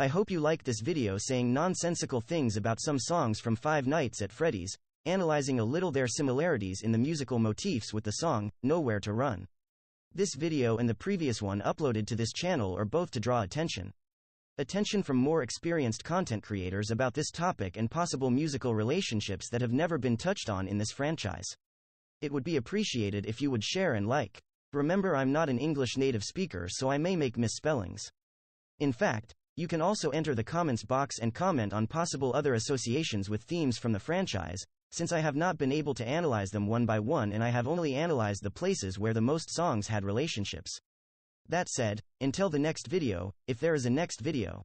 I hope you liked this video saying nonsensical things about some songs from Five Nights at Freddy's, analyzing a little their similarities in the musical motifs with the song, Nowhere to Run. This video and the previous one uploaded to this channel are both to draw attention. Attention from more experienced content creators about this topic and possible musical relationships that have never been touched on in this franchise. It would be appreciated if you would share and like. Remember, I'm not an English native speaker, so I may make misspellings. In fact, you can also enter the comments box and comment on possible other associations with themes from the franchise, since I have not been able to analyze them one by one and I have only analyzed the places where the most songs had relationships. That said, until the next video, if there is a next video,